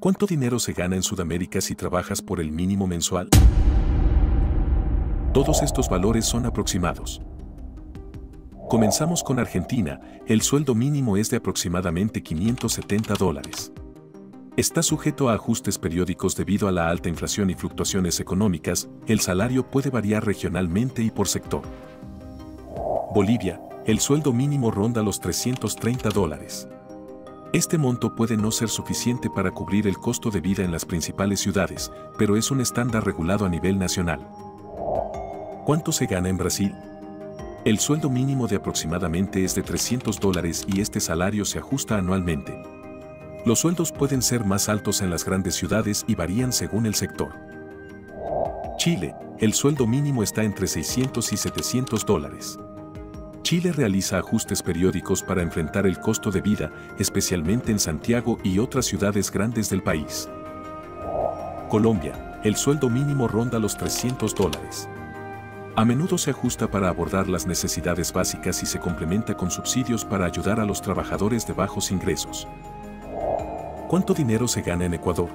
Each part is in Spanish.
¿Cuánto dinero se gana en Sudamérica si trabajas por el mínimo mensual? Todos estos valores son aproximados. Comenzamos con Argentina, el sueldo mínimo es de aproximadamente 570 dólares. Está sujeto a ajustes periódicos debido a la alta inflación y fluctuaciones económicas, el salario puede variar regionalmente y por sector. Bolivia, el sueldo mínimo ronda los 330 dólares. Este monto puede no ser suficiente para cubrir el costo de vida en las principales ciudades, pero es un estándar regulado a nivel nacional. ¿Cuánto se gana en Brasil? El sueldo mínimo de aproximadamente es de 300 dólares y este salario se ajusta anualmente. Los sueldos pueden ser más altos en las grandes ciudades y varían según el sector. Chile, el sueldo mínimo está entre 600 y 700 dólares. Chile realiza ajustes periódicos para enfrentar el costo de vida, especialmente en Santiago y otras ciudades grandes del país. Colombia, el sueldo mínimo ronda los 300 dólares. A menudo se ajusta para abordar las necesidades básicas y se complementa con subsidios para ayudar a los trabajadores de bajos ingresos. ¿Cuánto dinero se gana en Ecuador?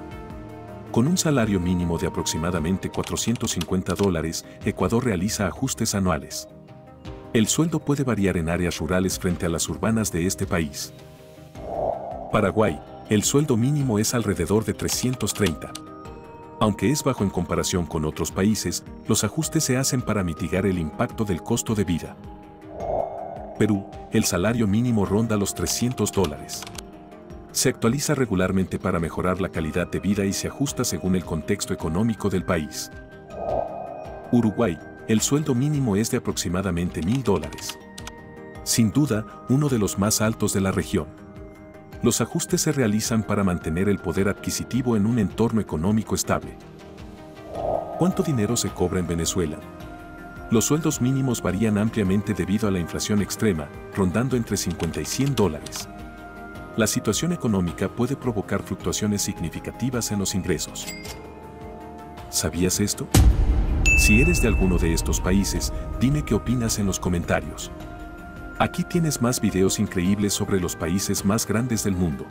Con un salario mínimo de aproximadamente 450 dólares, Ecuador realiza ajustes anuales. El sueldo puede variar en áreas rurales frente a las urbanas de este país. Paraguay, el sueldo mínimo es alrededor de 330. Aunque es bajo en comparación con otros países, los ajustes se hacen para mitigar el impacto del costo de vida. Perú, el salario mínimo ronda los 300 dólares. Se actualiza regularmente para mejorar la calidad de vida y se ajusta según el contexto económico del país. Uruguay, el sueldo mínimo es de aproximadamente mil dólares. Sin duda, uno de los más altos de la región. Los ajustes se realizan para mantener el poder adquisitivo en un entorno económico estable. ¿Cuánto dinero se cobra en Venezuela? Los sueldos mínimos varían ampliamente debido a la inflación extrema, rondando entre 50 y 100 dólares. La situación económica puede provocar fluctuaciones significativas en los ingresos. ¿Sabías esto? Si eres de alguno de estos países, dime qué opinas en los comentarios. Aquí tienes más videos increíbles sobre los países más grandes del mundo.